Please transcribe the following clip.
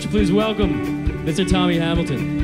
Would you please welcome Mr. Tommy Hamilton?